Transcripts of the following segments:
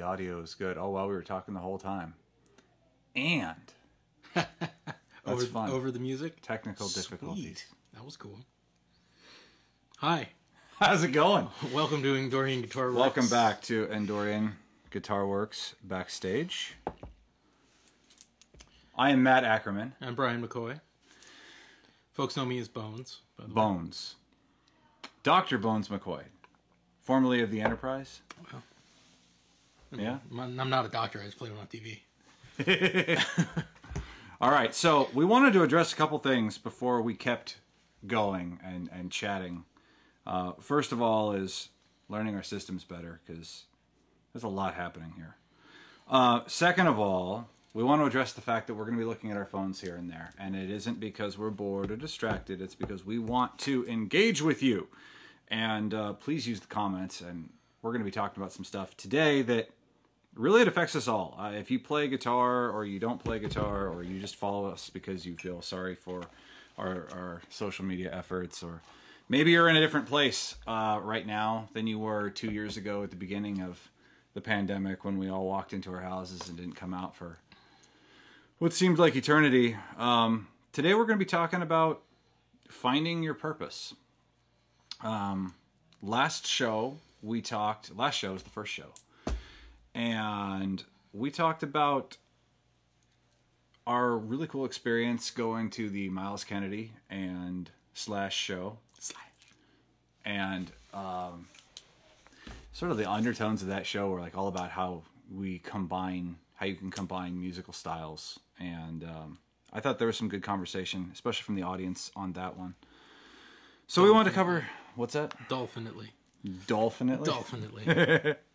the audio is good. Oh well, we were talking the whole time, and that's over, fun. over the music. Technical difficulties. That was cool. Hi, How's it going? welcome to Endorian Guitar Works. Welcome back to Endorian Guitar Works backstage. I am Matt Ackerman. I'm Brian McCoy. Folks know me as Bones. By the way. Bones. Dr. Bones McCoy, formerly of the Enterprise. Well. Yeah. I'm I'm not a doctor. I just play one on TV. All right. So we wanted to address a couple things before we kept going and, and chatting. Uh, first of all, is learning our systems better because there's a lot happening here. Uh, second of all, we want to address the fact that we're going to be looking at our phones here and there. And it isn't because we're bored or distracted, it's because we want to engage with you. And uh, please use the comments. And we're going to be talking about some stuff today that really it affects us all. Uh, if you play guitar or you don't play guitar or you just follow us because you feel sorry for our, our social media efforts or maybe you're in a different place uh, right now than you were two years ago at the beginning of the pandemic when we all walked into our houses and didn't come out for what seemed like eternity. Um, today we're going to be talking about finding your purpose. Um, last show we talked. Last show was the first show, and we talked about our really cool experience going to the Myles Kennedy and Slash show, Slash. and um, sort of the undertones of that show were like all about how we combine, how you can combine musical styles, and um, I thought there was some good conversation, especially from the audience on that one. So we wanted to cover what's that? Dolphinately. Dolphinately. Dolphinately.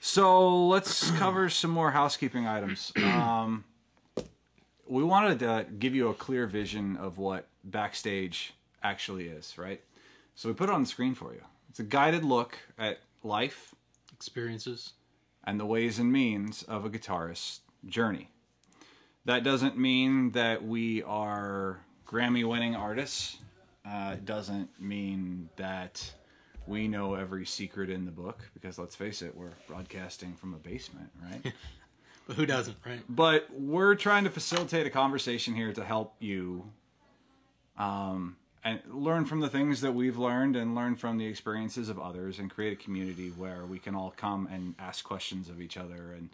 So let's cover some more housekeeping items. Um, we wanted to give you a clear vision of what backstage actually is, right? So we put it on the screen for you. It's a guided look at life Experiences. and the ways and means of a guitarist's journey. That doesn't mean that we are Grammy winning artists. Uh, it doesn't mean that we know every secret in the book, because let's face it, we're broadcasting from a basement, right? But who doesn't, right? but we're trying to facilitate a conversation here to help you um, and learn from the things that we've learned and learn from the experiences of others and create a community where we can all come and ask questions of each other and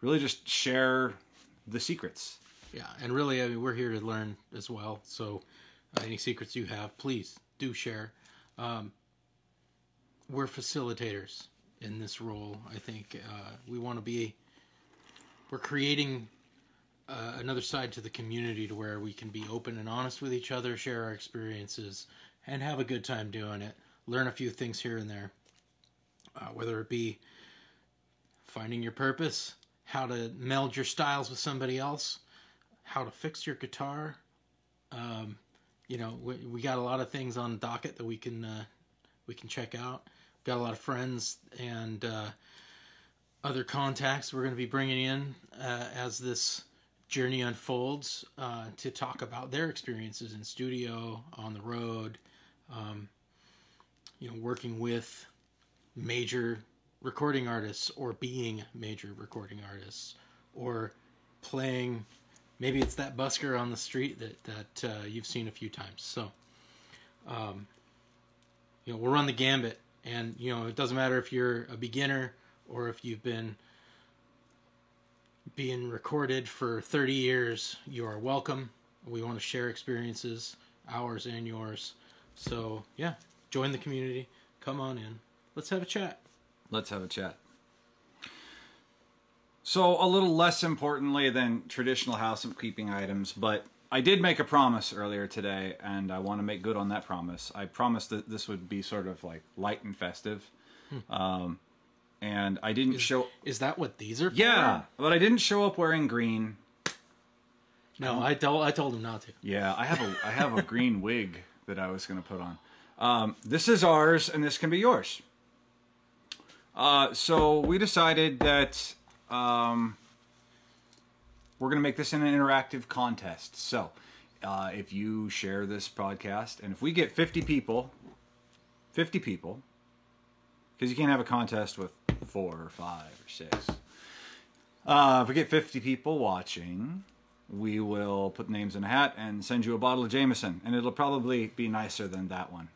really just share the secrets. Yeah, and really, I mean, we're here to learn as well. So, uh, any secrets you have, please do share. Um, we're facilitators in this role. I think uh, we want to be. We're creating uh, another side to the community to where we can be open and honest with each other, share our experiences, and have a good time doing it. Learn a few things here and there, uh, whether it be finding your purpose, how to meld your styles with somebody else, how to fix your guitar. Um, you know, we, we got a lot of things on docket that we can uh, we can check out. Got a lot of friends and uh, other contacts we're going to be bringing in uh, as this journey unfolds uh, to talk about their experiences in studio, on the road, um, you know, working with major recording artists or being major recording artists or playing maybe it's that busker on the street that that uh, you've seen a few times. So um, you know we'll run the gambit and you know it doesn't matter if you're a beginner or if you've been being recorded for 30 years you are welcome. We want to share experiences ours and yours. So yeah join the community. Come on in. Let's have a chat. Let's have a chat. So, a little less importantly than traditional housekeeping items, but I did make a promise earlier today, and I want to make good on that promise. I promised that this would be sort of like light and festive, um, and I didn't show. is that what these are for? Yeah, but I didn't show up wearing green. no i told i told him not to Yeah, I have a I have a green wig that I was going to put on. Um, this is ours, and this can be yours. Uh, so we decided that um, we're going to make this an interactive contest. So uh, if you share this podcast, and if we get 50 people, 50 people, because you can't have a contest with four or five or six. Uh, if we get 50 people watching, we will put names in a hat and send you a bottle of Jameson, and it'll probably be nicer than that one,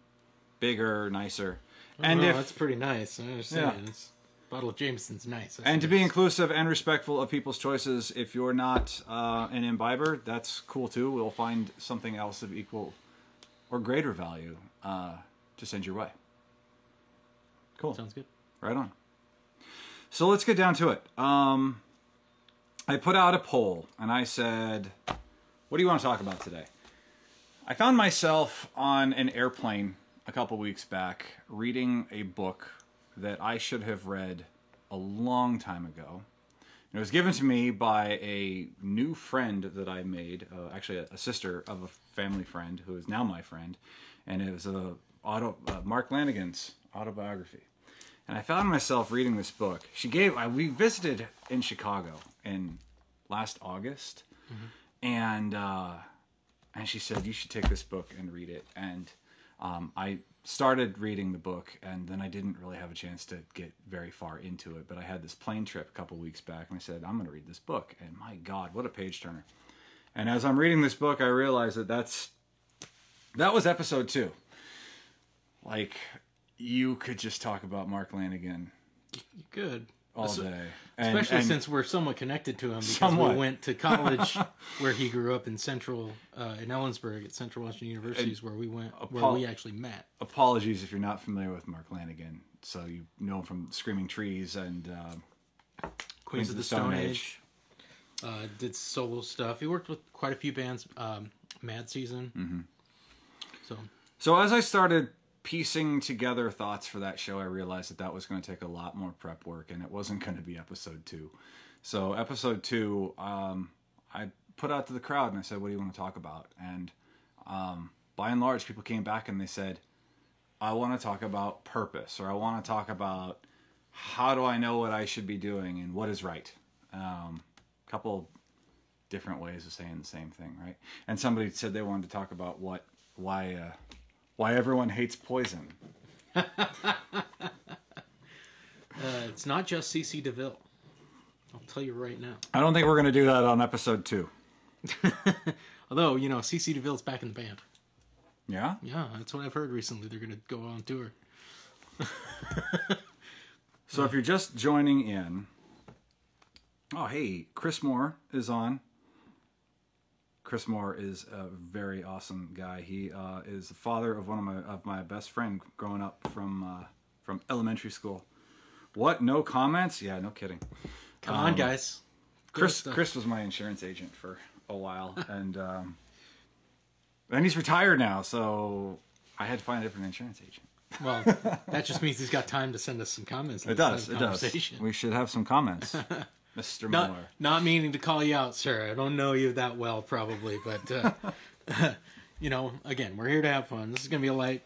bigger, nicer. And Well, if that's pretty nice. I understand. It's, bottle of Jameson's nice. And to be inclusive and respectful of people's choices, if you're not uh, an imbiber, that's cool too. We'll find something else of equal or greater value uh, to send your way. Cool. sounds good. Right on. So let's get down to it. Um, I put out a poll and I said, What do you want to talk about today? I found myself on an airplane a couple weeks back reading a book that I should have read a long time ago. It was given to me by a new friend that I made, uh, actually a, a sister of a family friend who is now my friend, and it was a auto uh, Mark Lanegan's autobiography. And I found myself reading this book. She gave I, we visited in Chicago in last August, and uh, and she said you should take this book and read it. And um, I started reading the book, and then I didn't really have a chance to get very far into it. But I had this plane trip a couple weeks back, and I said I'm going to read this book. And my God, what a page turner! And as I'm reading this book, I realized that that's that was episode two. Like you could just talk about Mark Lanegan you Good. All Es- day, and, Especially and since we're somewhat connected to him because Somewhat. we went to college where he grew up in Central, uh, in Ellensburg at Central Washington University, is where we went, where we actually met. apologies if you're not familiar with Mark Lanegan. So you know him from Screaming Trees and uh, Queens of the Stone Age. Uh, did solo stuff. He worked with quite a few bands. Um, Mad Season. Mm-hmm. So So as I started piecing together thoughts for that show, I realized that that was going to take a lot more prep work, and it wasn't going to be episode two. So episode two, um, I put out to the crowd and I said, "What do you want to talk about?" And um, by and large, people came back and they said, "I want to talk about purpose, or I want to talk about how do I know what I should be doing and what is right." Um, couple different ways of saying the same thing, right? And somebody said they wanted to talk about what why uh, why everyone hates poison. uh, it's not just CC DeVille. I'll tell you right now. I don't think we're going to do that on episode two. Although you know, CC DeVille's back in the band. Yeah. Yeah, that's what I've heard recently. They're going to go on tour. So if you're just joining in, oh hey, Chris Moore is on. Chris Moore is a very awesome guy. He uh, is the father of one of my of my best friend growing up from uh, from elementary school. What? No comments? Yeah, no kidding. Come on, guys. Chris stuff. Chris was my insurance agent for a while, and um, and he's retired now, so I had to find a different insurance agent. Well, that just means he's got time to send us some comments. It does. It does. We should have some comments, Mr. Not, Moore. not meaning to call you out, sir. I don't know you that well, probably, but uh, you know, again, we're here to have fun. This is gonna be a light,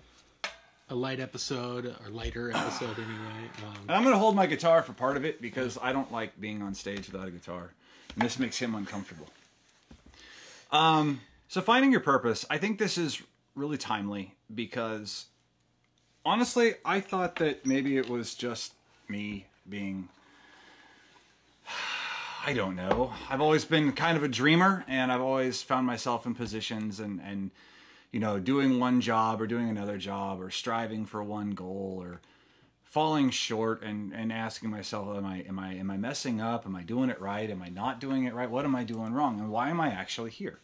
a light episode, or lighter episode anyway. Um, I'm going to hold my guitar for part of it because I don't like being on stage without a guitar, and this makes him uncomfortable. Um, so finding your purpose, I think this is really timely because honestly, I thought that maybe it was just me being I don't know. I've always been kind of a dreamer and I've always found myself in positions and and you know, doing one job or doing another job or striving for one goal or falling short and and asking myself am I am I am I messing up? Am I doing it right? Am I not doing it right? What am I doing wrong? And why am I actually here?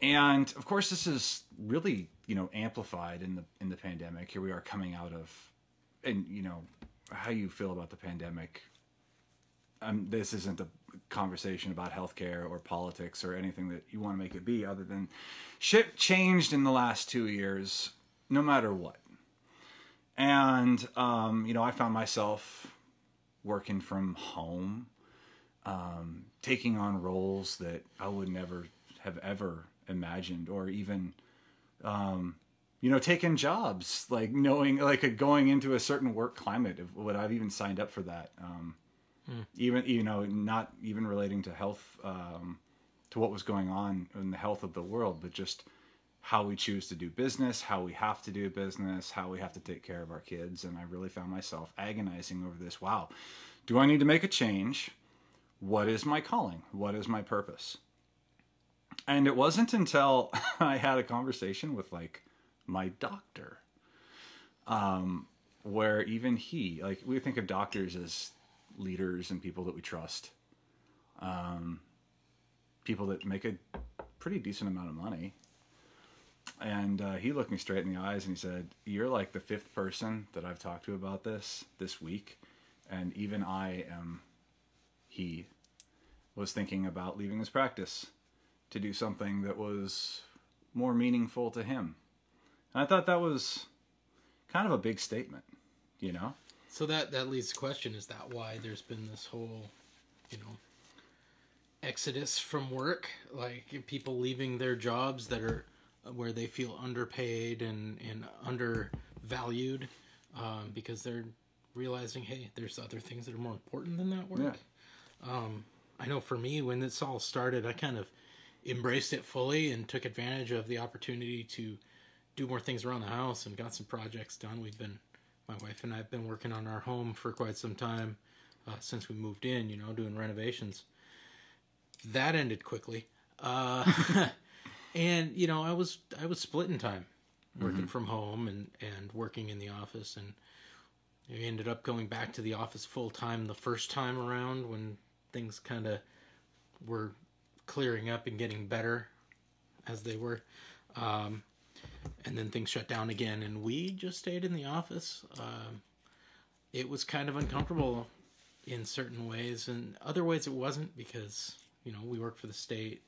And of course this is really, you know, amplified in the in the pandemic. Here we are coming out of and you know, how you feel about the pandemic um, this isn't a conversation about healthcare or politics or anything that you want to make it be, other than shit changed in the last two years, no matter what. And um, you know, I found myself working from home, um, taking on roles that I would never have ever imagined, or even, um, you know, taking jobs like knowing like going into a certain work climate. Would I've even signed up for that? Um, even you know not even relating to health um, to what was going on in the health of the world but just how we choose to do business, how we have to do business, how we have to take care of our kids. And I really found myself agonizing over this. Wow, do I need to make a change? What is my calling? What is my purpose? And it wasn't until I had a conversation with like my doctor, um, where even he, like, we think of doctors as leaders and people that we trust, um, people that make a pretty decent amount of money. And uh, he looked me straight in the eyes and he said, You're like the fifth person that I've talked to about this this week. And even I am, he was thinking about leaving his practice to do something that was more meaningful to him. And I thought that was kind of a big statement, you know? So that that leads to question: Is that why there's been this whole, you know, exodus from work? Like people leaving their jobs that are where they feel underpaid and and undervalued um, because they're realizing, hey, there's other things that are more important than that work. Yeah. Um, I know for me, when this all started, I kind of embraced it fully and took advantage of the opportunity to do more things around the house and got some projects done. We've been, my wife and I have been working on our home for quite some time uh, since we moved in, you know, doing renovations. That ended quickly. Uh, and, you know, I was, I was splitting time working from home and, and working in the office. And we ended up going back to the office full time the first time around when things kind of were clearing up and getting better as they were. Um, and then things shut down again, and we just stayed in the office. Um, it was kind of uncomfortable in certain ways, and other ways it wasn't because you know we work for the state.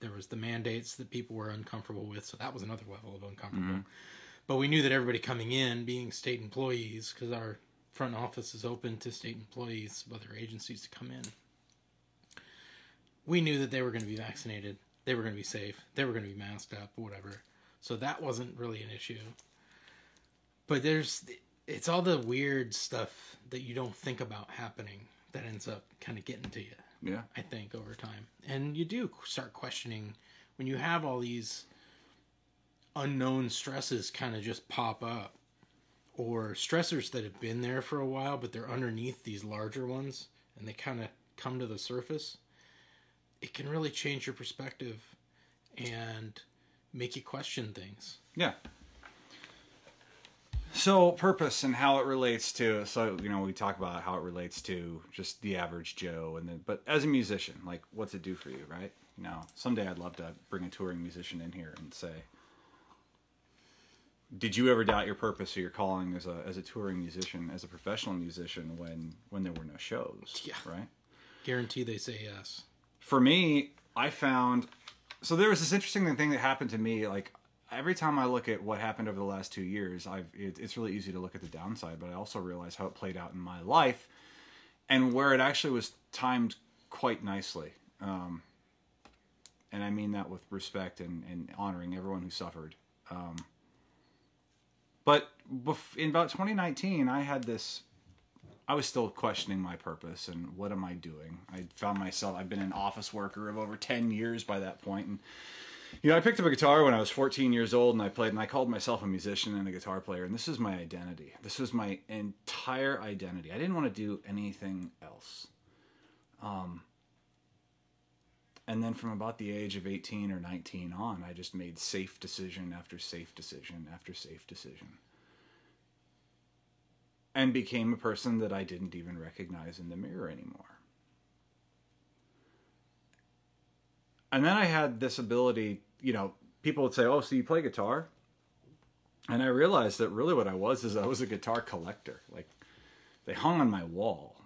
There was the mandates that people were uncomfortable with, so that was another level of uncomfortable. But we knew that everybody coming in, being state employees, because our front office is open to state employees, other agencies to come in. We knew that they were going to be vaccinated, they were going to be safe, they were going to be masked up, whatever. So that wasn't really an issue. But there's it's all the weird stuff that you don't think about happening that ends up kind of getting to you. Yeah. I think over time. And you do start questioning when you have all these unknown stresses kind of just pop up or stressors that have been there for a while but they're underneath these larger ones and they kind of come to the surface. It can really change your perspective and make you question things. Yeah. So purpose and how it relates to so you know we talk about how it relates to just the average Joe and then but as a musician like what's it do for you right you know someday I'd love to bring a touring musician in here and say did you ever doubt your purpose or your calling as a as a touring musician as a professional musician when when there were no shows Yeah. right Guarantee they say yes. for me, I found so there was this interesting thing that happened to me. Like every time I look at what happened over the last two years, I've it, it's really easy to look at the downside, but I also realize how it played out in my life and where it actually was timed quite nicely. Um, and I mean that with respect and, and honoring everyone who suffered. Um, but in about 2019, I had this I was still questioning my purpose and what am I doing. I found myself I've been an office worker of over 10 years by that point and you know, I picked up a guitar when I was 14 years old and I played and I called myself a musician and a guitar player and this is my identity. This was my entire identity. I didn't want to do anything else. Um and then from about the age of 18 or 19 on, I just made safe decision after safe decision after safe decision and became a person that I didn't even recognize in the mirror anymore. And then I had this ability, you know, people would say, "Oh, so you play guitar?" And I realized that really what I was is I was a guitar collector. Like they hung on my wall.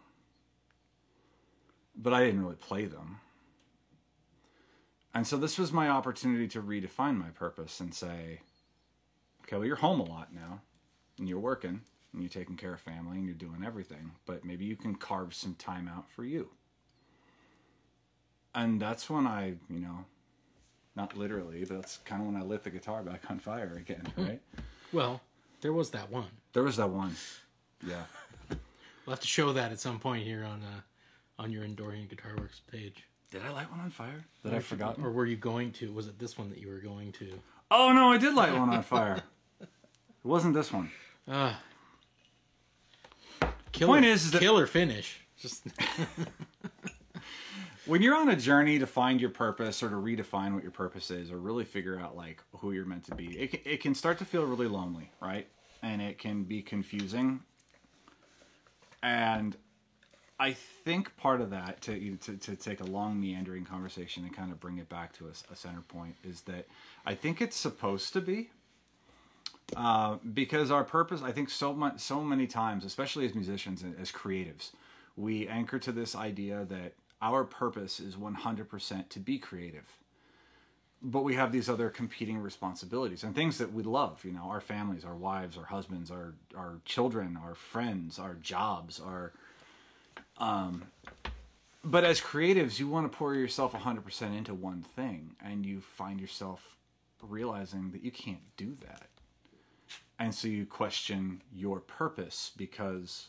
But I didn't really play them. And so this was my opportunity to redefine my purpose and say, okay, well, you're home a lot now and you're working and you're taking care of family and you're doing everything, but maybe you can carve some time out for you. And that's when I, you know, not literally, but that's kind of when I lit the guitar back on fire again, right? Well, there was that one. there was that one. Yeah. We'll have to show that at some point here on uh, on your Endorian Guitar Works page. Did I light one on fire? That I forgot? Or were you going to? Was it this one that you were going to? Oh no, I did light one on fire. It wasn't this one. Uh, killer, Point is, is that- killer finish. Just when you're on a journey to find your purpose or to redefine what your purpose is or really figure out like who you're meant to be it can, it can start to feel really lonely right and it can be confusing and i think part of that to, to, to take a long meandering conversation and kind of bring it back to a, a center point is that i think it's supposed to be uh, because our purpose i think so much so many times especially as musicians and as creatives we anchor to this idea that our purpose is 100% to be creative. But we have these other competing responsibilities and things that we love you know our families our wives our husbands our our children our friends our jobs our um but as creatives you want to pour yourself 100% into one thing and you find yourself realizing that you can't do that and so you question your purpose because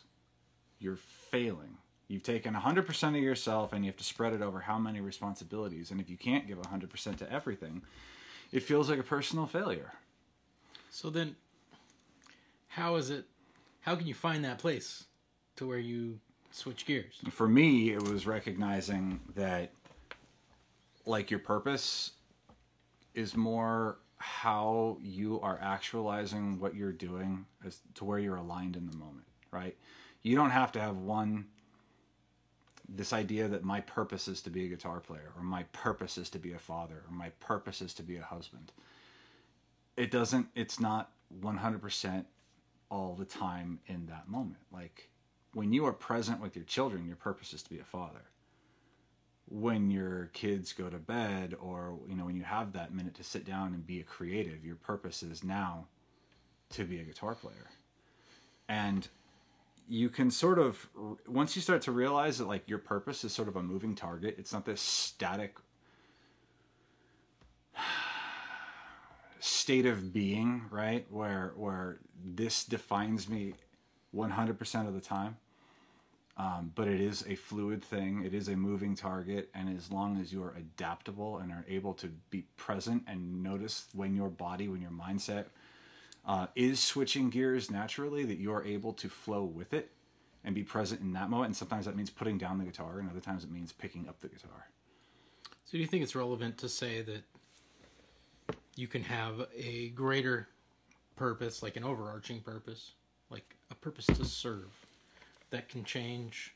you're failing. You've taken 100% of yourself and you have to spread it over how many responsibilities. And if you can't give 100% to everything, it feels like a personal failure. so then, how is it? How can you find that place to where you switch gears? For me, it was recognizing that, like, your purpose is more how you are actualizing what you're doing as to where you're aligned in the moment, right? You don't have to have one this idea that my purpose is to be a guitar player or my purpose is to be a father or my purpose is to be a husband. It doesn't it's not 100% all the time in that moment. Like when you are present with your children, your purpose is to be a father. When your kids go to bed or you know when you have that minute to sit down and be a creative, your purpose is now to be a guitar player. And you can sort of once you start to realize that like your purpose is sort of a moving target, it's not this static state of being, right? Where where this defines me 100% of the time. Um, but it is a fluid thing. It is a moving target, and as long as you are adaptable and are able to be present and notice when your body, when your mindset uh, is switching gears naturally, that you're able to flow with it and be present in that moment. And sometimes that means putting down the guitar, and other times it means picking up the guitar. So do you think it's relevant to say that you can have a greater purpose, like an overarching purpose, like a purpose to serve, that can change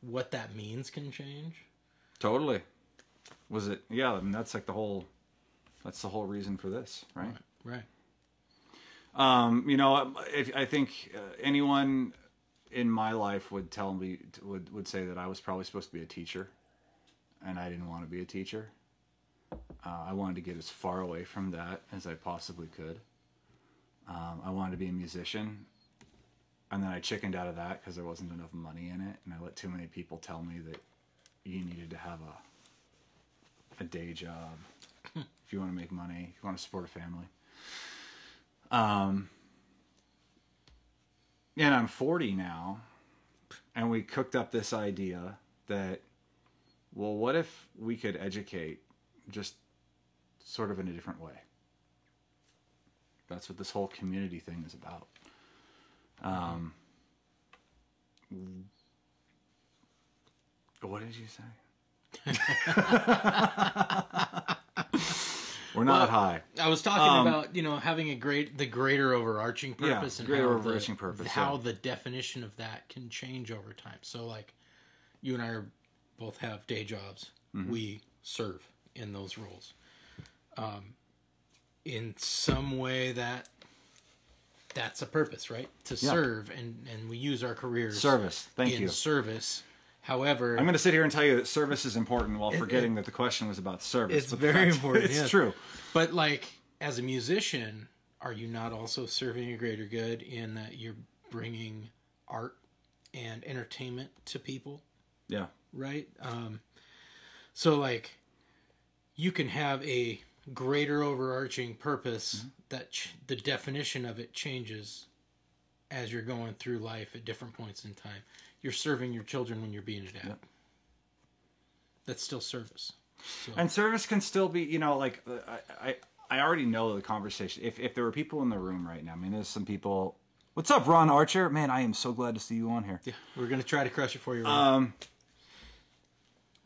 what that means can change? Totally. Was it? Yeah, I mean that's like the whole. That's the whole reason for this, right? Right. Um, you know, if I think uh, anyone in my life would tell me would would say that I was probably supposed to be a teacher, and I didn't want to be a teacher. Uh, I wanted to get as far away from that as I possibly could. Um, I wanted to be a musician, and then I chickened out of that because there wasn't enough money in it, and I let too many people tell me that you needed to have a a day job if you want to make money, if you want to support a family. Um, and I'm 40 now, and we cooked up this idea that, well, what if we could educate just sort of in a different way? That's what this whole community thing is about. Um, what did you say? We're not Well, high. I was talking Um, about you know having a great the greater overarching Yeah, purpose and greater how overarching the, purpose, how yeah. the definition of that can change over time. So like you and I are both have day jobs. Mm-hmm. We serve in those roles. Um, in some way that that's a purpose, right? To Yeah. serve and and we use our careers Service. Thank in you. service. However, I'm going to sit here and tell you that service is important while forgetting that the question was about service. It's but very fact- important, It's yes. true. But like as a musician, are you not also serving a greater good in that you're bringing art and entertainment to people, Yeah. right? Um, so like you can have a greater overarching purpose Mm-hmm. that ch- the definition of it changes as you're going through life at different points in time. You're serving your children when you're being a dad. Yep. That's still service. So, And service can still be, you know, like uh, I, I, I already know the conversation. If if there were people in the room right now, I mean, there's some people. What's up, Ron Archer? Man, I am so glad to see you on here. Yeah, we're gonna try to crush it for you. Ron. Um,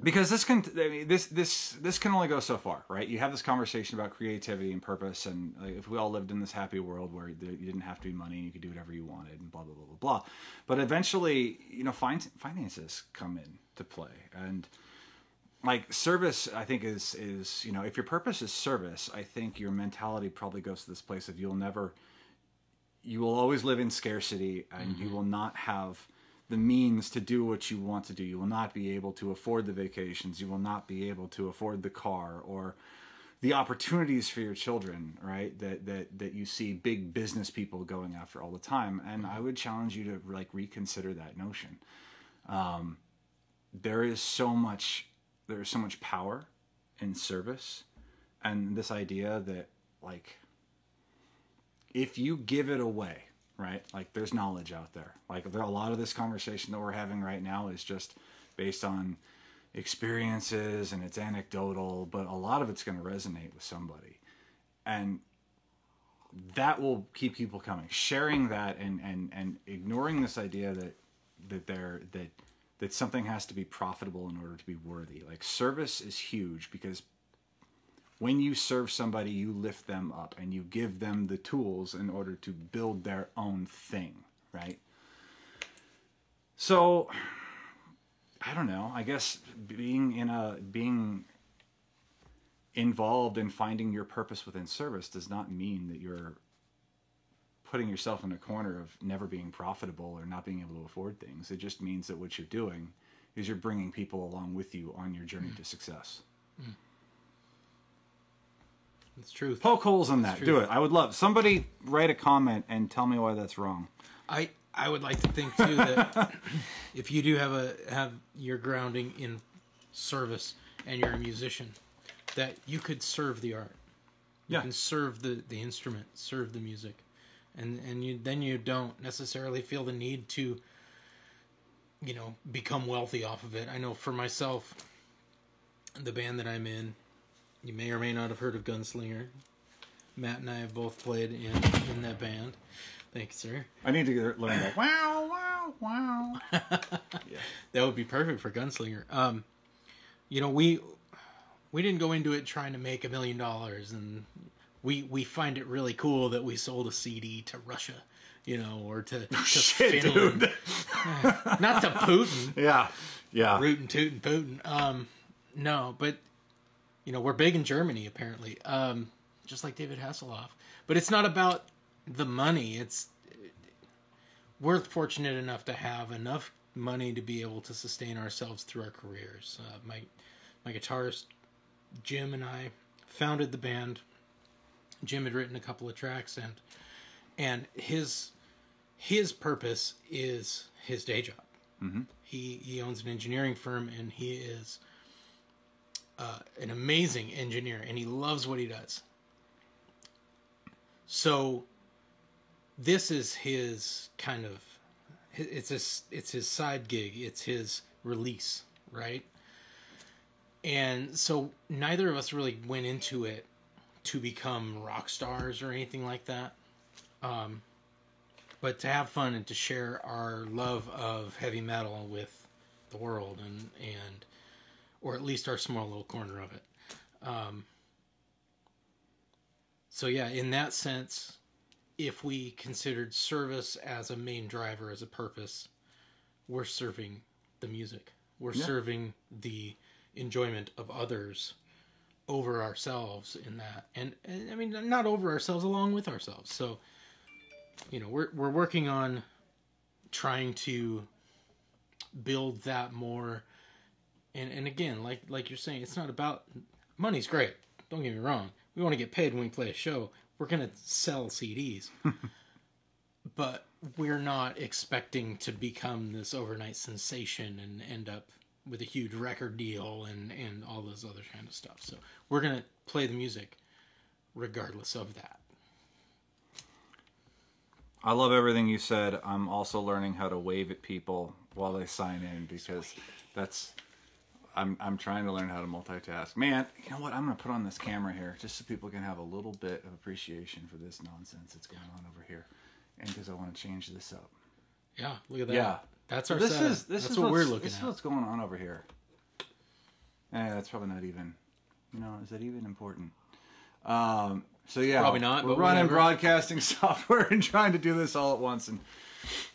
because this can I mean, this this this can only go so far, right? You have this conversation about creativity and purpose, and like, if we all lived in this happy world where you didn't have to be money and you could do whatever you wanted, and blah blah blah blah blah. But eventually, you know, fin- finances come in to play, and like service, I think is is you know, if your purpose is service, I think your mentality probably goes to this place of you'll never, you will always live in scarcity, and you mm-hmm. will not have the means to do what you want to do. You will not be able to afford the vacations. You will not be able to afford the car or the opportunities for your children, right? That that that you see big business people going after all the time. And I would challenge you to like reconsider that notion. Um, there is so much there is so much power in service and this idea that like if you give it away right? Like there's knowledge out there. Like there a lot of this conversation that we're having right now is just based on experiences and it's anecdotal but a lot of it's going to resonate with somebody. And that will keep people coming. Sharing that and and and ignoring this idea that that they're that that something has to be profitable in order to be worthy. Like service is huge because when you serve somebody, you lift them up and you give them the tools in order to build their own thing, right? So, I don't know. I guess being in a being involved in finding your purpose within service does not mean that you're putting yourself in a corner of never being profitable or not being able to afford things. It just means that what you're doing is you're bringing people along with you on your journey mm. to success. Mm. It's truth. Poke holes in that. Do it. I would love somebody write a comment and tell me why that's wrong. I I would like to think too that if you do have a have your grounding in service and you're a musician, that you could serve the art. You Yeah. can serve the the instrument, serve the music, and and you then you don't necessarily feel the need to, you know, become wealthy off of it. I know for myself, the band that I'm in, you may or may not have heard of Gunslinger. Matt and I have both played in in that band. Thank you, sir. I need to get- learn that. Wow, wow, wow. yeah. That would be perfect for Gunslinger. Um, you know, we we didn't go into it trying to make a million dollars, and we we find it really cool that we sold a CD to Russia, you know, or to, to Shit, Finland, dude. not to Putin, Yeah, yeah. rootin' tootin' Putin. Um, no, but you know, we're big in Germany apparently, um, just like David Hasselhoff. But it's not about the money. It's we're fortunate enough to have enough money to be able to sustain ourselves through our careers. Uh, my my guitarist Jim and I founded the band. Jim had written a couple of tracks and and his his purpose is his day job. He he owns an engineering firm and he is uh, an amazing engineer and he loves what he does. So this is his kind of it's his it's his side gig it's his release right and so neither of us really went into it to become rock stars or anything like that um, but to have fun and to share our love of heavy metal with the world and and or at least our small little corner of it um, so yeah in that sense if we considered service as a main driver, as a purpose, we're serving the music. We're Yeah. serving the enjoyment of others over ourselves in that. And, and I mean, not over ourselves, along with ourselves. So, you know, we're, we're working on trying to build that more. And, and again, like, like you're saying, it's not about money's great. Don't get me wrong. We want to get paid when we play a show. We're going to sell CDs but we're not expecting to become this overnight sensation and end up with a huge record deal and and all this other kind of stuff. So we're gonna play the music regardless of that. I love everything you said. I'm also learning how to wave at people while they sign in because that's I'm I'm trying to learn how to multitask. Man, you know what? I'm gonna put on this camera here just so people can have a little bit of appreciation for this nonsense that's going on over here, and because I want to change this up. Yeah, look at that. Yeah. That's our this setup. is this That's is what we're looking This at. is what's going on over here. Eh, that's probably not even. You know, is that even important? Um. So yeah, Probably not, We're but running whatever. broadcasting software and trying to do this all at once, and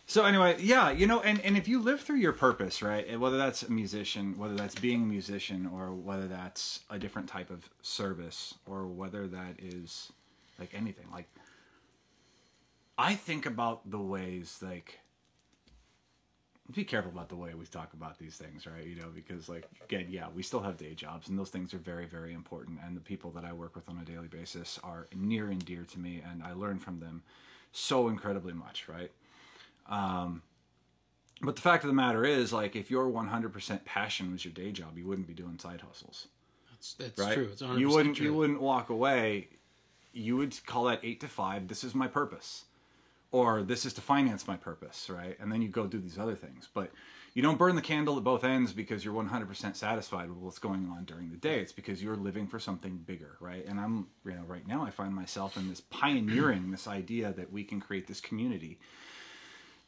so anyway, yeah, you know, and and if you live through your purpose, right, whether that's a musician, whether that's being a musician, or whether that's a different type of service, or whether that is like anything, like I think about the ways like be careful about the way we talk about these things, right? You know, because like again, yeah, we still have day jobs, and those things are very, very important. And the people that I work with on a daily basis are near and dear to me, and I learn from them so incredibly much, right? Um, but the fact of the matter is, like, if your 100% passion was your day job, you wouldn't be doing side hustles That's, that's right? true. It's 100% you wouldn't true. you wouldn't walk away. You would call that eight to five. This is my purpose, or this is to finance my purpose, right? And then you go do these other things, but you don't burn the candle at both ends because you're 100% satisfied with what's going on during the day. It's because you're living for something bigger, right? And I'm, you know, right now I find myself in this pioneering this idea that we can create this community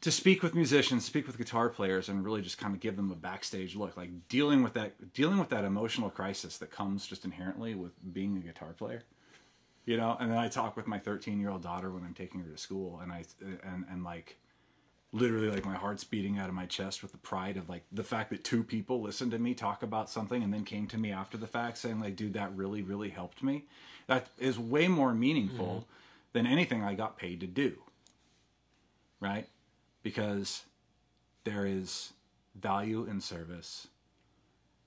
to speak with musicians, speak with guitar players, and really just kind of give them a backstage look, like dealing with that dealing with that emotional crisis that comes just inherently with being a guitar player. You know, and then I talk with my 13 year old daughter when I'm taking her to school, and I and and like literally like my heart's beating out of my chest with the pride of like the fact that two people listened to me talk about something and then came to me after the fact saying like dude that really really helped me. That is way more meaningful mm-hmm. than anything i got paid to do. Right because there is value in service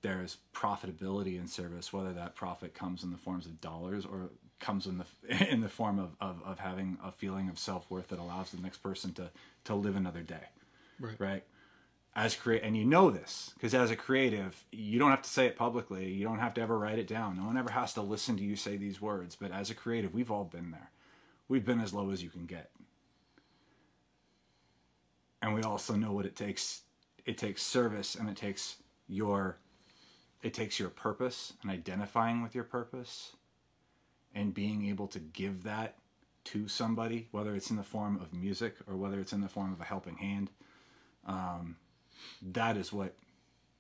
there's profitability in service whether that profit comes in the forms of dollars or comes in the in the form of, of, of having a feeling of self-worth that allows the next person to to live another day. Right. right? As create and you know this because as a creative you don't have to say it publicly. You don't have to ever write it down. No one ever has to listen to you say these words. But as a creative we've all been there. We've been as low as you can get and we also know what it takes it takes service and it takes your it takes your purpose and identifying with your purpose and being able to give that to somebody whether it's in the form of music or whether it's in the form of a helping hand um, that is what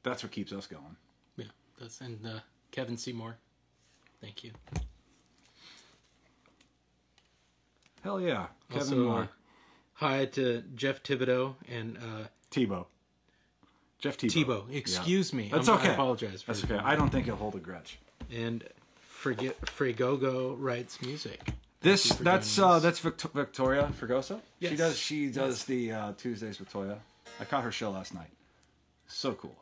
that's what keeps us going Yeah. That's and uh, Kevin Seymour. Thank you. hell yeah kevin Also, moore uh, hi to Jeff Thibodeau and uh, tebow jeff tebow Tebow. Excuse me. that's I'm- okay I apologize. For that's okay i don't think he'll hold a grudge And forget Fregoso writes music. This that's uh, that's Vict- Victoria Fregoso. She does she does the uh, Tuesdays with Toya. I caught her show last night. So cool.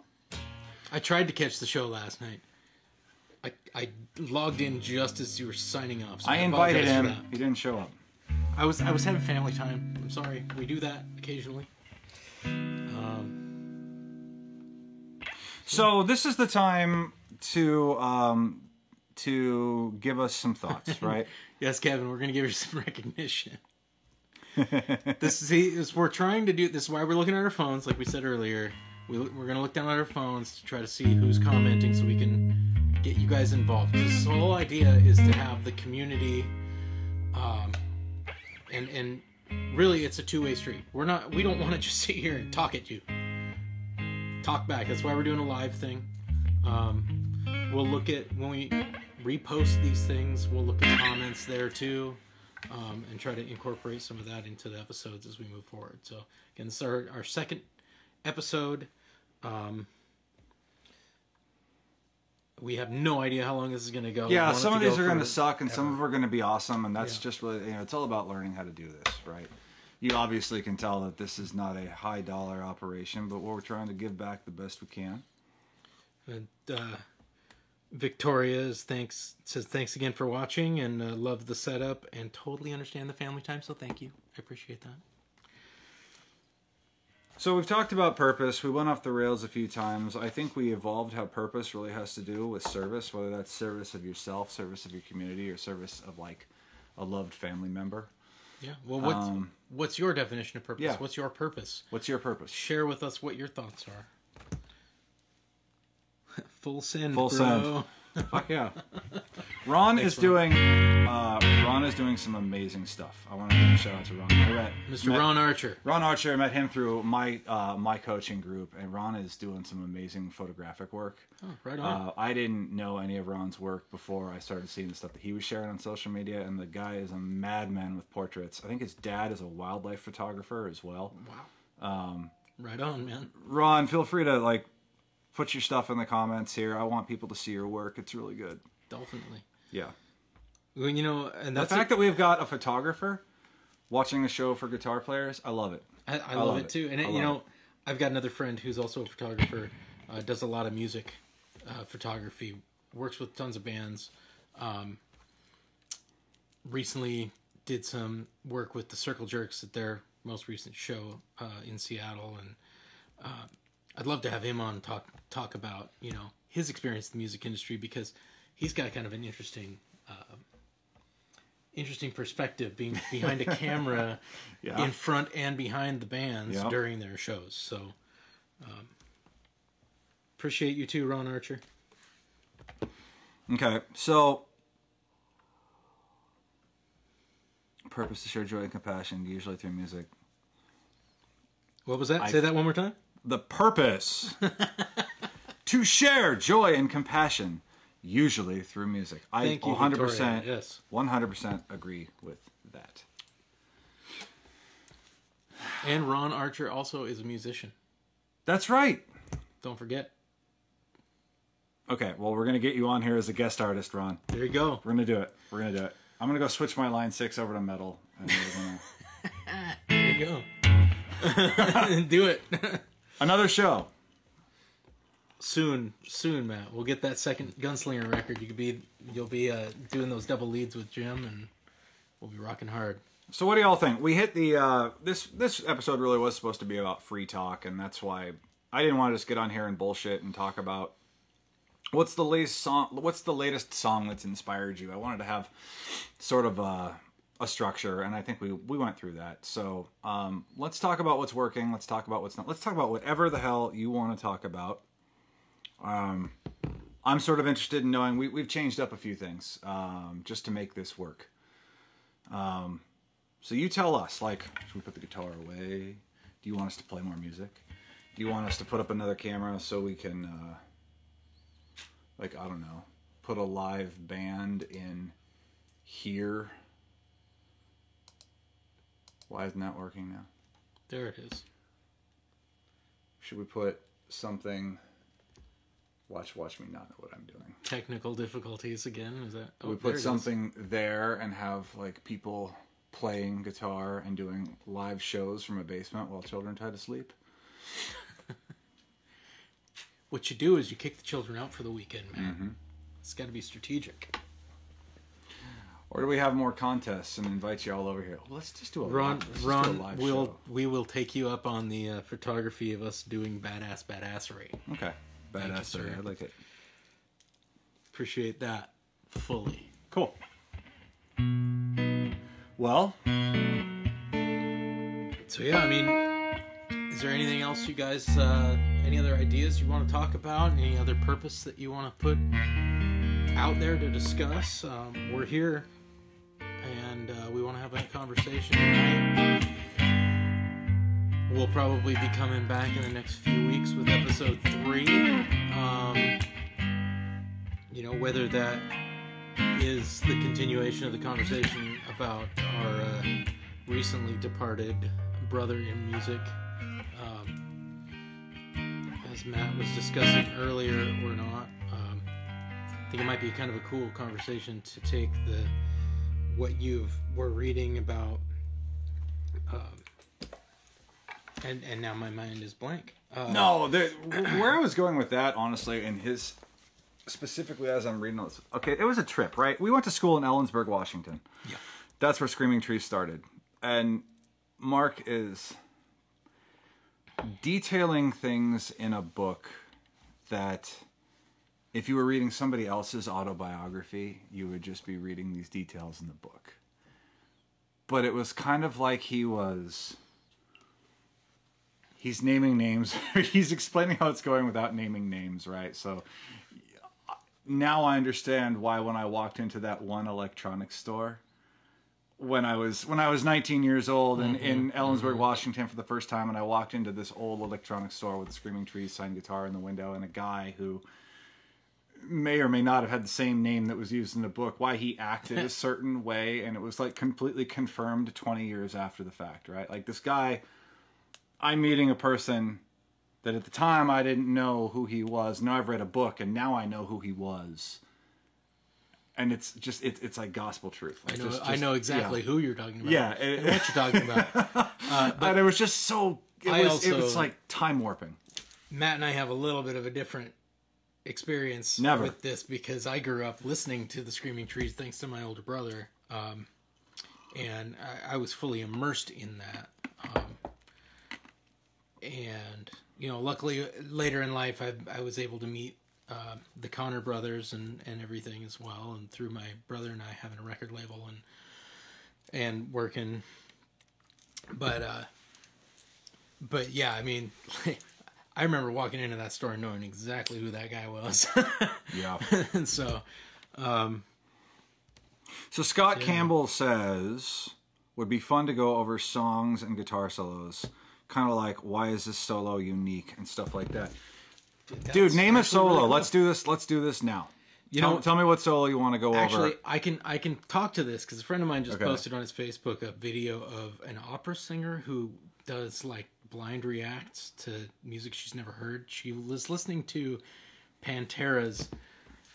I tried to catch the show last night. I, I logged in just as you were signing off. So I invited him. He didn't show up. I was I was having family time. I'm sorry. We do that occasionally. Um, So this is the time to um, to give us some thoughts, right? yes, Kevin, we're gonna give you some recognition. this is see, this, we're trying to do. This is why we're looking at our phones, like we said earlier. We, we're gonna look down at our phones to try to see who's commenting, so we can get you guys involved. the whole idea is to have the community, um, and and really, it's a two way street. We're not. We don't want to just sit here and talk at you. Talk back. That's why we're doing a live thing. Um, we'll look at when we repost these things. We'll look at comments there too, um, and try to incorporate some of that into the episodes as we move forward. So again, this is our, our second episode. Um, we have no idea how long this is going to go. Yeah, some of these go are going to suck, and some of them are going to be awesome, and that's Yeah. just really you know it's all about learning how to do this, right? You obviously can tell that this is not a high dollar operation, but we're trying to give back the best we can. And uh, Victoria is thanks says thanks again for watching and uh, love the setup and totally understand the family time. So thank you, I appreciate that. So we've talked about purpose. We went off the rails a few times. I think we evolved how purpose really has to do with service, whether that's service of yourself, service of your community, or service of like a loved family member. Yeah. Well, what's Um, what's your definition of purpose? yeah. What's your purpose? What's your purpose? Share with us what your thoughts are. Full send, Full bro. send. Fuck yeah. Ron is doing uh, Ron is doing some amazing stuff. I want to give a shout out to Ron. Met- Mr. met- Ron Archer. Ron Archer, I met him through my uh, my coaching group, and Ron is doing some amazing photographic work. Oh, right on. Uh, I didn't know any of Ron's work before I started seeing the stuff that he was sharing on social media, and the guy is a madman with portraits. I think his dad is a wildlife photographer as well. wow. right on, man. Ron, feel free to like put your stuff in the comments here. I want people to see your work. It's really good. Definitely. Yeah. Well, you know, and The fact that we've got a photographer watching the show for guitar players, I love it. I, I, love love it. it too. And it, you know, I've got another friend who's also a photographer. Uh, does a lot of music uh, photography. Works with tons of bands. Um, recently did some work with the Circle Jerks at their most recent show uh, in Seattle, and uh, I'd love to have him on talk talk about you know his experience in the music industry because he's got kind of an interesting. Uh, interesting perspective being behind a camera Yeah. in front and behind the bands Yeah. during their shows. So, um, appreciate you too, Ron Archer. Okay, so purpose to share joy and compassion, usually through music. What was that? Say that one more time. The purpose to share joy and compassion, usually through music. I you, 100%, Victoria. Yes. 100% agree with that. And Ron Archer also is a musician. That's right. Don't forget. Okay, well, we're gonna get you on here as a guest artist, Ron. There you go. We're gonna do it. We're gonna do it. I'm gonna go switch my line six over to metal, and gonna There you go. Do it another show. soon. Soon, Matt. We'll get that second Gunslinger record. You could be. You'll be uh, doing those double leads with Jim, and we'll be rocking hard. So what do y'all think? We hit the uh, this this episode really was supposed to be about free talk, and that's why I didn't want to just get on here and bullshit and talk about what's the latest song. What's the latest song that's inspired you? I wanted to have sort of a, a structure, and I think we we went through that. So um, let's talk about what's working. Let's talk about what's not. Let's talk about whatever the hell you want to talk about. Um, I'm sort of interested in knowing we, we've changed up a few things um, just to make this work. So you tell us, like, should we put the guitar away? Do you want us to play more music? Do you want us to put up another camera so we can, uh, like, I don't know, put a live band in here? Why isn't that working now? There it is. Should we put something? Watch, watch me not know what I'm doing. Technical difficulties again. Is that? Oh, we put it is. something there and have like people playing guitar and doing live shows from a basement while children try to sleep. What you do is you kick the children out for the weekend, man. Mm-hmm. It's got to be strategic. Or do we have more contests and invite you all over here? Well, let's just do a Ron, live, let's do a Ron, live we'll show. we will take you up on the uh, photography of us doing badass badassery. Okay, you, I like it. Appreciate that fully. Cool. Well, So yeah, I mean, is there anything else you guys, uh, any other ideas you want to talk about? Any other purpose that you want to put out there to discuss? Um, we're here, and uh, we want to have that conversation tonight. We'll probably be coming back in the next few weeks with episode three. Um, you know, whether that is the continuation of the conversation about our uh, recently departed brother in music. Um, as Matt was discussing earlier, or not. Um, I think it might be kind of a cool conversation to take the what you were reading about. Um, and and now my mind is blank. Uh, no, there, where I was going with that, honestly, and his specifically as I'm reading this. Okay, it was a trip, right? We went to school in Ellensburg, Washington. Yeah. That's where Screaming Trees started, and Mark is detailing things in a book that if you were reading somebody else's autobiography, you would just be reading these details in the book. But it was kind of like he was he's naming names. he's explaining how it's going without naming names, right? So now I understand why when I walked into that one electronics store when I was when I was 19 years old and in mm-hmm. Ellensburg, mm-hmm. Washington for the first time and I walked into this old electronics store with a Screaming Trees signed guitar in the window and a guy who may or may not have had the same name that was used in the book why he acted a certain way and it was like completely confirmed 20 years after the fact right like this guy i'm meeting a person that at the time i didn't know who he was now i've read a book and now i know who he was and it's just it's, it's like gospel truth I know, just- I know exactly yeah. who you're talking about. Yeah, it- what you're talking about. Uh, but and it was just so it I was, it was like time warping Matt and I have a little bit of a different experience Never. with this because I grew up listening to the Screaming Trees thanks to my older brother, um, and I, I was fully immersed in that. Um, and you know, luckily later in life, I, I was able to meet uh, the Conner brothers and, and everything as well, and through my brother and I having a record label and and working. But uh, but yeah, I mean, I remember walking into that store knowing exactly who that guy was, yeah and so um, So Scott Campbell says would be fun to go over songs and guitar solos, kind of like why is this solo unique and stuff like that. Dude, name a solo. really cool. Let's do this. Let's do this now. You tell, know- tell me what solo you want to go Actually, over. Actually, I can I can talk to this because a friend of mine just Okay. posted on his Facebook a video of an opera singer who does like blind reacts to music she's never heard. She was listening to Pantera's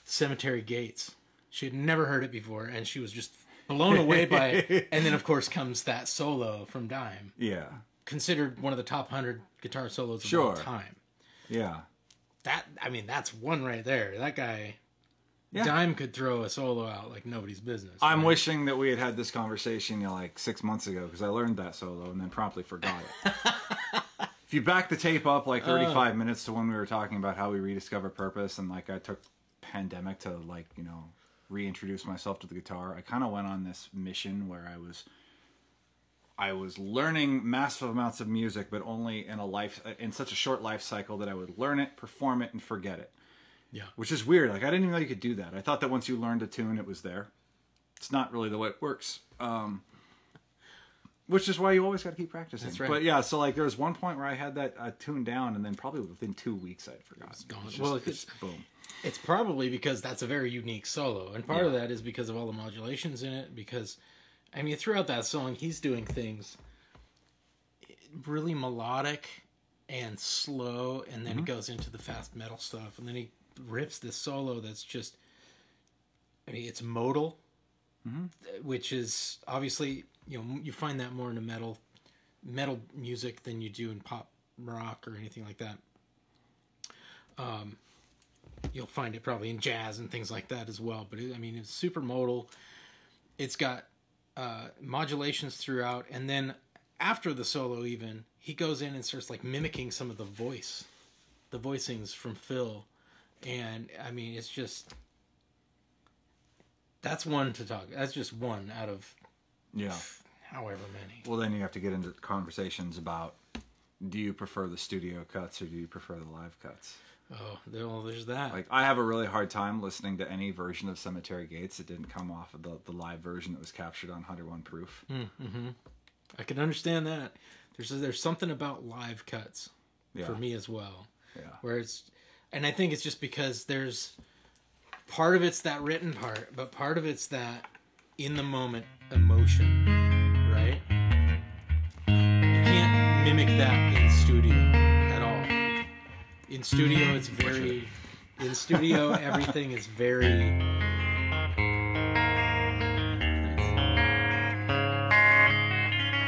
Cemetery Gates. She had never heard it before, and she was just blown away by it. And then, of course, comes that solo from Dime, Yeah, considered one of the top hundred guitar solos of Sure. all time. yeah, That I mean, that's one right there. That guy. Yeah. Dime could throw a solo out like nobody's business. I'm right? wishing that we had had this conversation, you know, like six months ago because I learned that solo and then promptly forgot it. if you back the tape up like 35 minutes to when we were talking about how we rediscover purpose and like I took pandemic to like you know reintroduce myself to the guitar, I kind of went on this mission where I was. I was learning massive amounts of music, but only in a life in such a short life cycle that I would learn it, perform it, and forget it Yeah. which is weird. Like I didn't even know you could do that. I thought that once you learned a tune, it was there. It's not really the way it works. Um, which is why you always got to keep practicing. That's right. But yeah, so like there was one point where I had that uh, tuned down, and then probably within two weeks I'd forgotten. It's gone. just- Well, it's it's- boom. It's probably because that's a very unique solo, and part of that is because of all the modulations in it. Because, I mean, throughout that song, he's doing things really melodic and slow, and then it goes into the fast metal stuff, and then he rips this solo that's just, I mean, it's modal, which is obviously you know you find that more in a metal metal music than you do in pop rock or anything like that Um, you'll find it probably in jazz and things like that as well. But it, I mean, it's super modal. It's got uh, modulations throughout, and then after the solo, even he goes in and starts like mimicking some of the voice, the voicings from Phil, and I mean, it's just that's one to talk. That's just one out of Yeah. however many. Well, then you have to get into conversations about do you prefer the studio cuts or do you prefer the live cuts? Oh, well, there's that. Like I have a really hard time listening to any version of Cemetery Gates that didn't come off of the, the live version that was captured on 101 Proof. Hmm, mm-hmm. I can understand that. There's there's something about live cuts Yeah. for me as well. Yeah. where it's and i think it's just because there's part of it's that written part but part of it's that in the moment emotion right? You can't mimic that in studio at all. In studio it's very in studio everything is very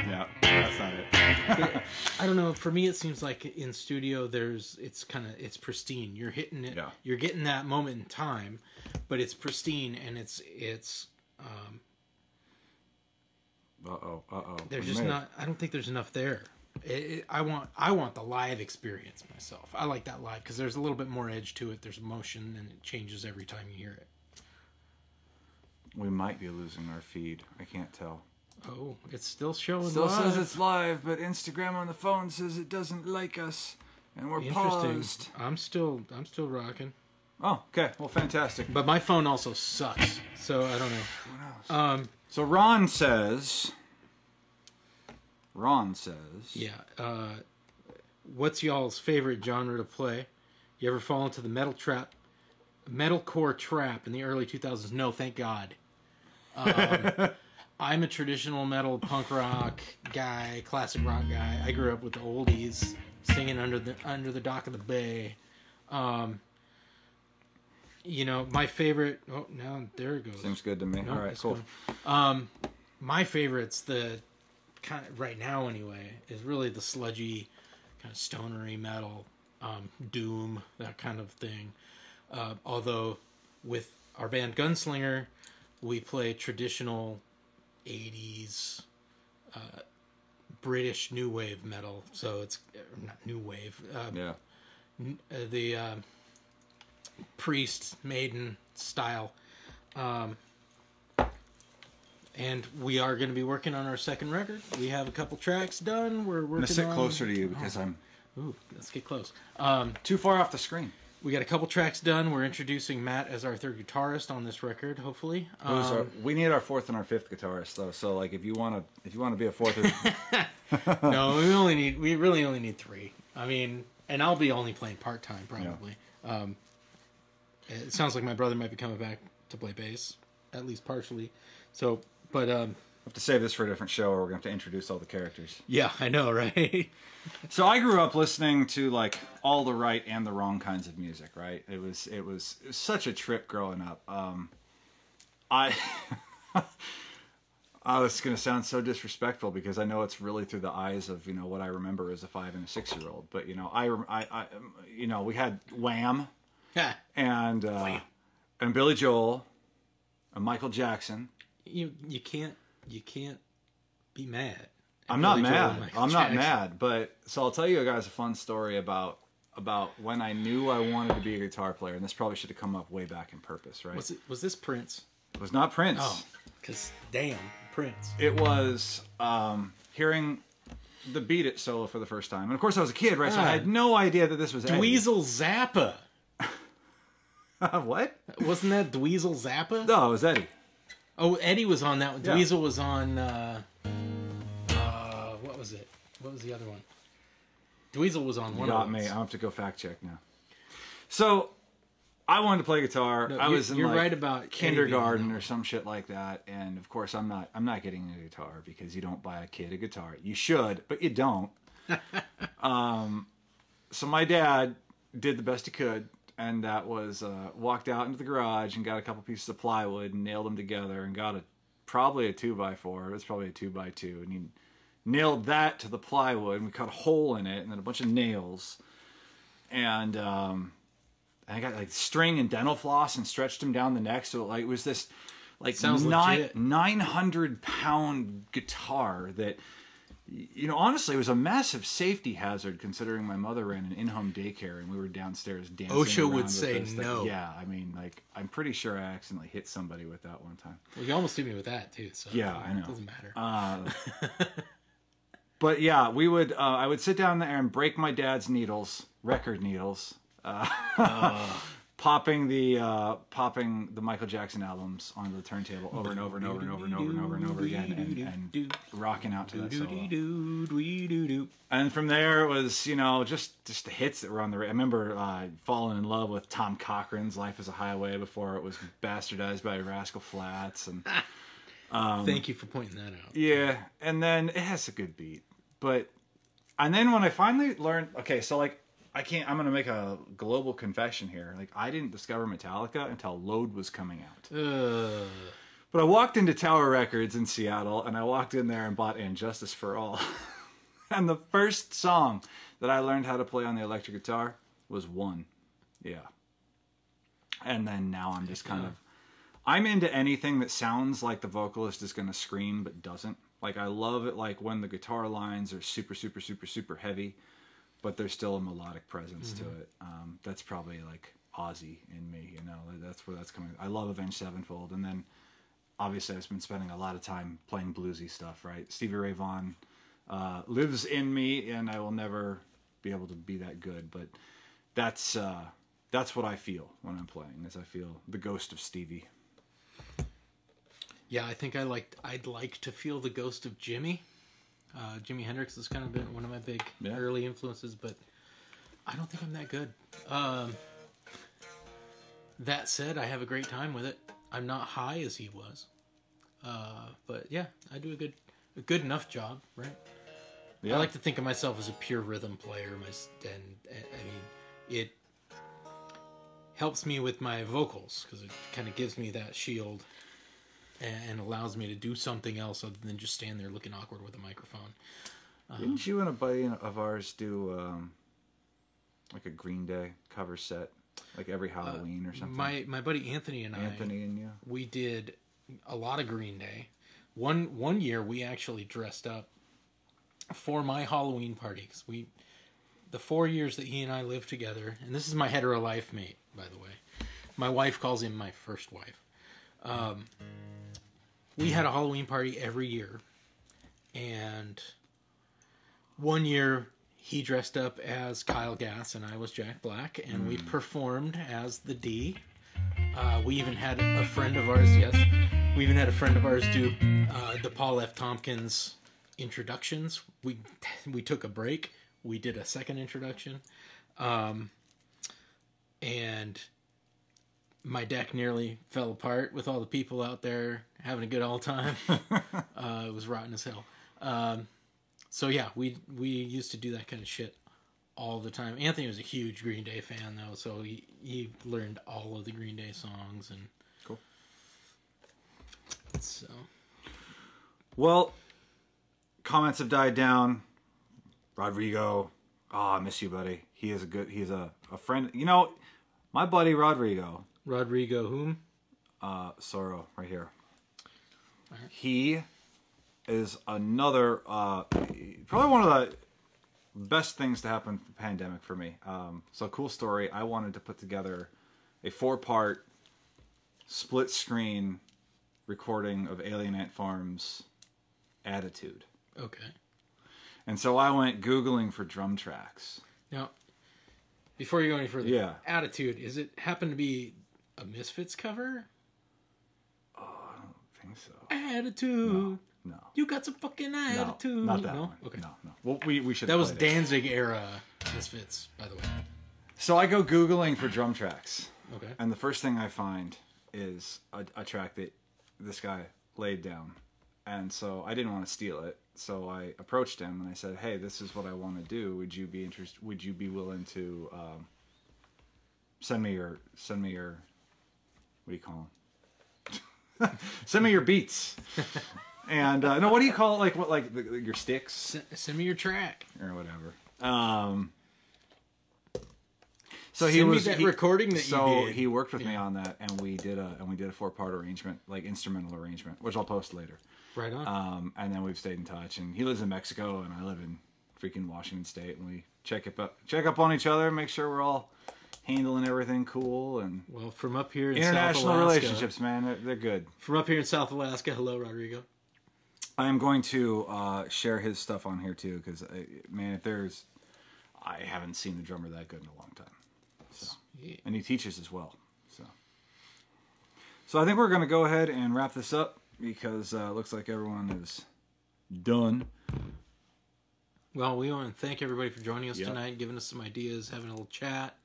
Yeah, that's not it. I don't know. For me, it seems like in studio, there's it's kind of it's pristine. You're hitting it. Yeah. You're getting that moment in time, but it's pristine and it's it's um, Uh oh, uh oh. there's just not. I don't think there's enough there. It, it, I want I want the live experience myself. I like that live because there's a little bit more edge to it. There's emotion and it changes every time you hear it. We might be losing our feed. I can't tell. Oh, it's still showing. Still live. says it's live, but Instagram on the phone says it doesn't like us, and we're interesting. paused. I'm still I'm still rocking, Oh, okay. Well, fantastic. but my phone also sucks. So I don't know. Um, So Ron says. Ron says. yeah. Uh, what's y'all's favorite genre to play? You ever fall into the metal trap, metalcore trap in the early 2000s? No, thank God. Um, I'm a traditional metal punk rock guy, classic rock guy. I grew up with the oldies, singing under the under the dock of the bay. Um, you know, my favorite. Oh, now there it goes. Seems good to me. No, All right, cool. Um, my favorites, the kind of right now anyway, is really the sludgy, kind of stonery metal, um, doom, that kind of thing. Uh, although with our band Gunslinger, we play traditional '80s uh, British new wave metal. So it's uh, not new wave. Uh, Yeah. uh, the um priest maiden style um, and we are going to be working on our second record we have a couple tracks done we're working I'm gonna sit on closer to you because I'm Ooh, let's get close um, too far off the screen. We got a couple tracks done. We're introducing matt as our third guitarist on this record hopefully. Um, our- we need our fourth and our fifth guitarist though. So like, if you want to, if you want to be a fourth, or, no we only need we really only need three. I mean and i'll be only playing part-time probably. Um, it sounds like my brother might be coming back to play bass at least partially. So but um have to save this for a different show, or we're gonna have to introduce all the characters. yeah i know right So I grew up listening to like all the right and the wrong kinds of music. Right? It was it was, it was such a trip growing up. Um, I. Oh, it's going to sound so disrespectful because I know it's really through the eyes of you know what I remember as a five and a six year old. But you know, I, I, I you know, we had Wham Yeah. and uh, and Billy Joel and Michael Jackson. you you can't you can't be mad I'm not mad. I'm not mad. But so I'll tell you guys a fun story about about when I knew I wanted to be a guitar player, and this probably should have come up way back in purpose, right? was it was this prince It was not Prince. oh because damn prince It was um, hearing the Beat It solo for the first time, and of course I was a kid, right? So I Ah. had no idea that this was Eddie. dweezil zappa what? wasn't that dweezil zappa No, it was Eddie. Oh, Eddie was on that one. Yeah. Dweezil was on. Uh, uh, what was it? What was the other one? Dweezil was on You one got of me. I have to go fact check now. So I wanted to play guitar. No, I was in you're like right about kindergarten or some shit like that, and of course I'm not. I'm not getting a guitar because you don't buy a kid a guitar. You should, but you don't. um, so my dad did the best he could, and that was uh, walked out into the garage and got a couple pieces of plywood and nailed them together and got a probably a two by four. It was probably a two by two, and he nailed that to the plywood and we cut a hole in it and then a bunch of nails. And um and I got like string and dental floss and stretched him down the neck. So like it was this like nine nine hundred pound guitar that you know honestly it was a massive safety hazard considering my mother ran an in-home daycare and we were downstairs dancing OSHA would with say this thing. no. yeah I mean like I'm pretty sure I accidentally hit somebody with that one time Well, you almost hit me with that too. So Yeah, I know. It doesn't matter. uh, but yeah, we would. Uh, I would sit down there and break my dad's needles, record needles, uh, popping the uh, popping the Michael Jackson albums onto the turntable over and over and over and over and over and over and over again, and, and rocking out to that solo. And from there it was, you know, just just the hits that were on the. I remember uh, falling in love with Tom Cochrane's "Life Is a Highway" before it was bastardized by Rascal Flatts, and Thank you for pointing that out. yeah, and then it has a good beat. But and then when I finally learned okay, so like I can't I'm gonna make a global confession here. Like I didn't discover Metallica until Load was coming out. Uh, But I walked into Tower Records in Seattle and I walked in there and bought ...And Justice for All. and the first song that I learned how to play on the electric guitar was one. Yeah. And then now I'm just kind of I'm into anything that sounds like the vocalist is going to scream but doesn't. Like I love it like when the guitar lines are super super super super heavy but there's still a melodic presence to it. Um, that's probably like Ozzy in me, you know. That's where that's coming. I love Avenged Sevenfold and then obviously I've been spending a lot of time playing bluesy stuff. Right, Stevie Ray Vaughan uh, lives in me, and I will never be able to be that good. But that's uh, that's what I feel when I'm playing. Is I feel the ghost of Stevie. Yeah, I think I like I'd like to feel the ghost of Jimi. Uh, Jimi Hendrix has kind of been one of my big Yeah. early influences, but I don't think I'm that good. Um, that said, I have a great time with it. I'm not high as he was, uh, but yeah, I do a good a good enough job, right? Yeah, I like to think of myself as a pure rhythm player. And I mean, it helps me with my vocals because it kind of gives me that shield and, allows me to do something else other than just stand there looking awkward with a microphone. Didn't you and a buddy of ours do um, like a Green Day cover set, like every Halloween or something? My my buddy Anthony and I, Anthony and you. we did a lot of Green Day. One one year we actually dressed up for my Halloween party 'cause we the four years that he and I lived together, and this is my hetero life mate, by the way. My wife calls him my first wife. Um, we had a Halloween party every year, and one year he dressed up as Kyle Gass and I was Jack Black, and we performed as the D. Uh, we even had a friend of ours, yes, we even had a friend of ours do uh, the Paul F. Tompkins introductions. We we took a break. We did a second introduction, um, and my deck nearly fell apart with all the people out there having a good all time. uh, it was rotten as hell. Um, so yeah, we we used to do that kind of shit all the time. Anthony was a huge Green Day fan though, so he he learned all of the Green Day songs and Cool. So Well, comments have died down. Rodrigo, oh, I miss you, buddy. He is a good. He's a, a friend. You know, my buddy Rodrigo, Rodrigo, whom uh, Sorrow, right here. He is another, uh, probably one of the best things to happen pandemic for me. Um, so cool story. I wanted to put together a four-part split screen recording of Alien Ant Farm's Attitude. okay. And so I went Googling for drum tracks. Now, before you go any further, Yeah. attitude is it happen to be a Misfits cover? Oh, I don't think so. Attitude. No. You got some fucking No, attitude. not that no? one. Okay. No, no. Well, we, we should That was played it. Danzig era Misfits, by the way. So I go Googling for drum tracks. Okay. And the first thing I find is a, a track that this guy laid down. And so I didn't want to steal it. So I approached him and I said, "Hey, this is what I want to do. Would you be interested? Would you be willing to um, send me your send me your what do you call them? send me your beats." and uh, no, what do you call it? Like what? Like the, your sticks? Send me your track. or whatever. Um, so he Send was that he- recording that you so he worked with me on that, and we did a and we did a four part arrangement, like instrumental arrangement, which I'll post later. Right on. Um, and then we've stayed in touch, and he lives in Mexico, and I live in freaking Washington State, and we check up check up on each other, make sure we're all handling everything cool, and well, from up here in international South Alaska, relationships, man, they're, they're good. From up here in South Alaska, hello, Rodrigo. I am going to uh, share his stuff on here too, because man, if there's, I haven't seen the drummer that good in a long time. So, Yeah. and he teaches as well. So, so I think we're going to go ahead and wrap this up because uh, it looks like everyone is done. Well, we want to thank everybody for joining us Yep. tonight, giving us some ideas, having a little chat.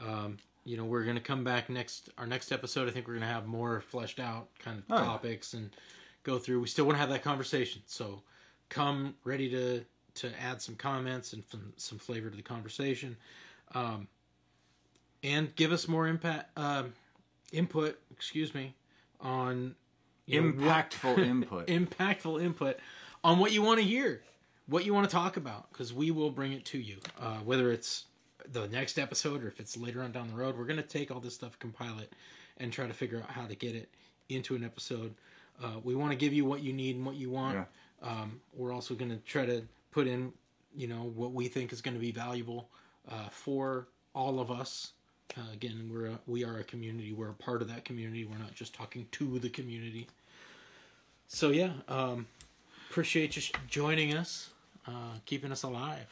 Um, you know, we're going to come back next. Our next episode, I think we're going to have more fleshed out kind of topics and go through. We still want to have that conversation, so come ready to to add some comments and some, some flavor to the conversation, um, and give us more impact um, input. Excuse me on you know, Impactful input. impactful input on what you want to hear, what you want to talk about, because we will bring it to you. Uh, whether it's the next episode or if it's later on down the road, we're going to take all this stuff, compile it, and try to figure out how to get it into an episode. Uh, we want to give you what you need and what you want. Yeah. Um, we're also going to try to put in, you know, what we think is going to be valuable uh, for all of us Uh, again, we're a, we are a community. We're a part of that community. We're not just talking to the community. So yeah, um, appreciate you sh- joining us, uh, keeping us alive.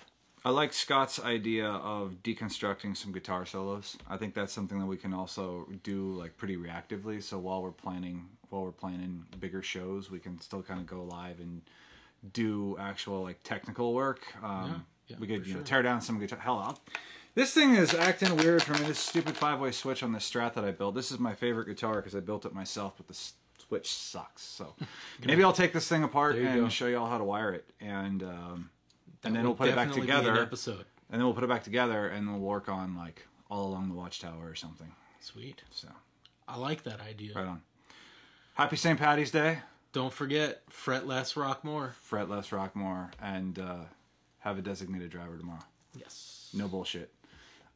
I like Scott's idea of deconstructing some guitar solos. I think that's something that we can also do like pretty reactively. So while we're planning, while we're planning bigger shows, we can still kind of go live and do actual like technical work. Um, Yeah, yeah, we could you know sure. tear down some guitar. Hell, I'll, this thing is acting weird for me. This stupid five way switch on the Strat that I built. This is my favorite guitar because I built it myself, but the switch sucks. So maybe I'll take this thing apart and go. show you all how to wire it and. Um, and then we'll put it back together episode. and then we'll put it back together and we'll work on like all along the watchtower or something. Sweet. So I like that idea. right on. Happy St. Patty's Day. Don't forget, fret less, rock more. Fret less, rock more, and uh, have a designated driver tomorrow. Yes. No bullshit.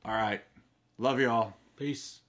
All right. Love you all. Peace.